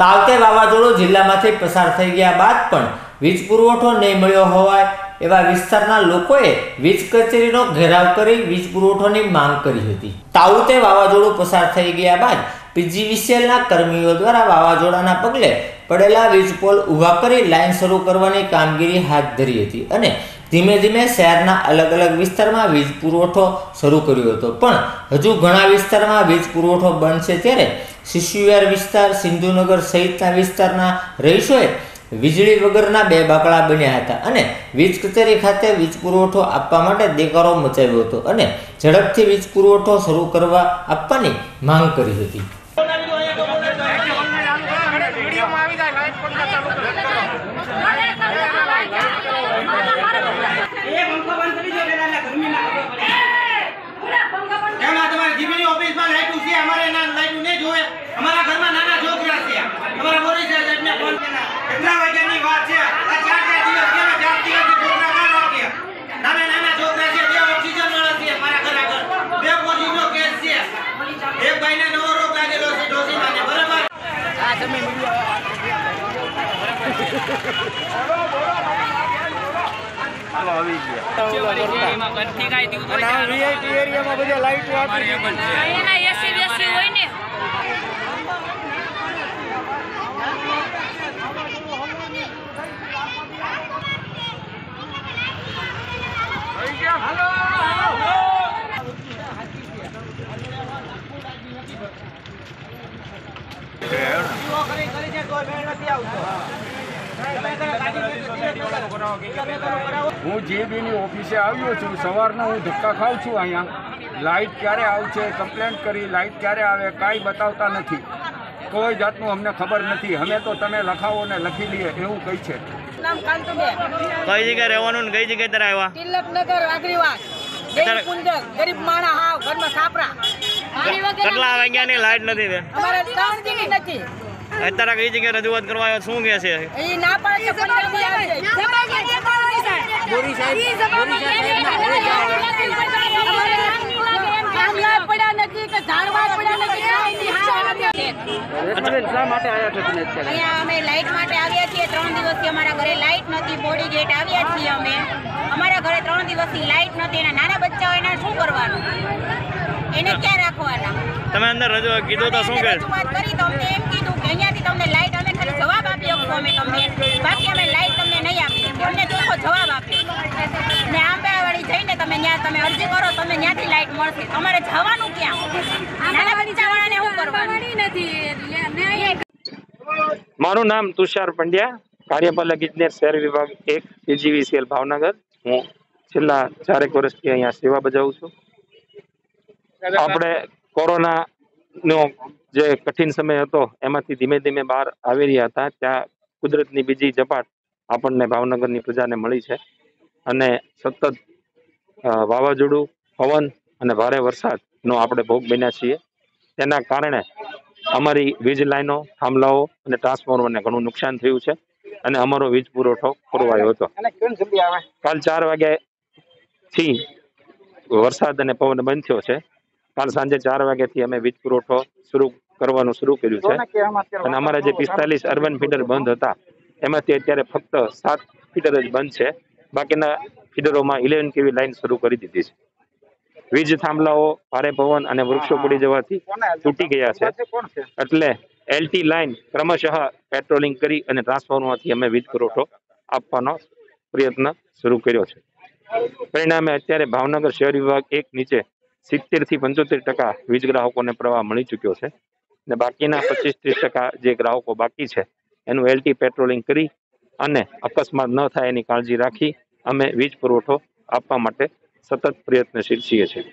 તાવતે વાવાઝોડું જિલ્લામાંથી પસાર થઈ ગયા બાદ પણ વીજ પુરવઠો નહીં મળ્યો હોવાય એવા વિસ્તારના લોકોએ વીજ કચેરીનો ઘેરાવ કરી વીજ પુરવઠોની માંગ કરી હતી. તાઉતે વાવાઝોડું પસાર થઈ ગયા બાદ પીજીવીસીએલના કર્મીઓ દ્વારા વાવાઝોડાના પગલે પડેલા વીજ પોલ ઊભા કરી લાઈન શરૂ કરવાની કામગીરી હાથ ધરી હતી અને ધીમે ધીમે શહેરના અલગ અલગ વિસ્તારમાં વીજ પુરવઠો શરૂ કર્યો હતો. પણ હજુ ઘણા વિસ્તારમાં વીજ પુરવઠો બંધ છે ત્યારે શિશુવિહાર વિસ્તાર, સિંધુનગર સહિતના વિસ્તારના રહીશોએ વીજળી વગરના બે બાકડા બન્યા હતા અને વીજ કચેરી ખાતે વીજ પુરવઠો આપવા માટે દેકારો મચાવ્યો હતો અને ઝડપથી વીજ પુરવઠો શરૂ કરવા આપવાની માંગ કરી હતી વિડીયોમાં આવી જાય લાઈટ પંખા ચાલુ કરો એ પંખો બંધ કરી દો પેલા એટલે ગરમી ના ખબર પડે એમાં તમારી જીબીની ઓફિસમાં લાઈટું છે અમારે ના લાઈટું નહીં જોવે અમારા ઘરમાં નાના છોકરા છે અમારા મોરી છે સાહેબને ફોન કર્યા કેટલા વાગ્યાની વાત છે આ ચાર ચાર દિવસ કેવા ચાર દિવસથી છોકરા ના રાખ્યા નાના નાના છોકરા છે બે ઓક્સિજન વાળા છે મારા ઘર આગળ બે પોઝિટિવ કેસ છે એક ભાઈને નવો રોગ લાગેલો છે ડોસીમાને બરાબર એના એસી બેસી હોય ને હું જીબીની ઓફિસે આવ્યો છું સવારનો હું ધક્કા ખાઉં છું અહીંયા. લાઇટ ક્યારે આવશે કમ્પ્લેન કરી લાઇટ ક્યારે આવે કાંઈ બતાવતા નથી. કોઈ જાતનું અમને ખબર નથી. અમે તો તમે લખાવો ને લખી લઈએ એવું કહી છે. કઈ જગ્યાએ રહેવાનું ને કઈ જગ્યાએ તારે આવ્યા? તિલકનગર આગરીવાસ ગરીબ માણા હાવ ઘરમાં સાપરા. કેટલા વાગ્યાની લાઈટ નથી બેન? અમારે ત્રણ નથી. અત્યારે કઈ જગ્યાએ રજૂઆત કરવા આવ્યા શું કે છે? એ ના પાડે છે પંજાબી આવી જાય. ગામડા પડ્યા નથી કે ઝાડવા પડ્યા નથી. કાંઈ નહીં. અહીંયા અમે લાઈટ માટે આવ્યા છીએ. ત્રણ દિવસથી અમારા ઘરે લાઈટ નથી બોડી ગેટ આવ્યા છીએ અમે. અમારા ઘરે ત્રણ દિવસથી લાઇટ નથી એના નાના બચ્ચાઓ એને શું કરવાનું? એને ક્યાં રાખવાના? તમે અંદર રજૂઆત કીધું તો શું કે કરી તો અમને એમ કીધું કે અહીંયાથી તમને લાઈટ અમે ખાલી જવાબ આપી શકશું અમે તમને બાકી અમે લાઈટ તમને નહીં આપીએ અમને ચોખ્ખો જવાબ આપ્યો ને આંબેવાડી જઈને તમે અરજી કરો તમે ત્યાંથી લાઈટ મળશે. તમારે જવાનું ક્યાં? મારું નામ તુષાર પંડ્યા કાર્યપાલક ઇજનેર શહેર વિભાગ એક એજીવીસીએલ ભાવનગર. હું છેલ્લા ચારેક વર્ષથી અહીંયા સેવા બજાવું છું. આપણે કોરોના નો જે કઠિન સમય હતો એમાંથી ધીમે ધીમે બહાર આવી રહ્યા હતા. ત્યાં કુદરતની બીજી ઝપાટ આપણને ભાવનગરની પ્રજાને મળી છે. અને સતત વાવાઝોડું પવન અને ભારે વરસાદનો આપણે ભોગ બન્યા છીએ. તેના કારણે અમારી વીજ લાઈનો થાંભલાઓ અને ટ્રાન્સફોર્મરને ઘણું નુકસાન થયું છે અને અમારો વીજ પુરવઠો ખોરવાયો હતો. કાલ ચાર વાગ્યાથી વરસાદ અને પવન બંધ થયો છે. કાલ સાંજે ચાર વાગ્યાથી અમે વીજ પુરવઠો શરૂ કરવાનું શરૂ કર્યું છે. અને અમારા જે પિસ્તાલીસ અર્બન ફીટર બંધ હતા એમાંથી અત્યારે ફક્ત સાત ફીટર જ બંધ છે. બાકીના ફીડરોમાં ઇલેવન કેવી લાઈન શરૂ કરી દીધી છે. વીજ થાંભલાઓ ભારે પવન અને વૃક્ષો પડી જવાથી તૂટી ગયા છે. એટલે એલટી લાઈન ક્રમશઃ પેટ્રોલિંગ કરી અને ટ્રાન્સફોર્મરથી અમે વીજ પુરવઠો આપવાનો પ્રયત્ન શરૂ કર્યો છે. પરિણામે અત્યારે ભાવનગર શહેર વિભાગ એક નીચે સિત્તેરથી પંચોતેર ટકા વીજ ગ્રાહકોને પ્રવાહ મળી ચૂક્યો છે અને બાકીના પચીસ ત્રીસ ટકા જે ગ્રાહકો બાકી છે એનું એલટી પેટ્રોલિંગ કરી અને અકસ્માત ન થાય એની કાળજી રાખી અમે વીજ પુરવઠો આપવા માટે સતત પ્રયત્નશીલ છીએ છીએ.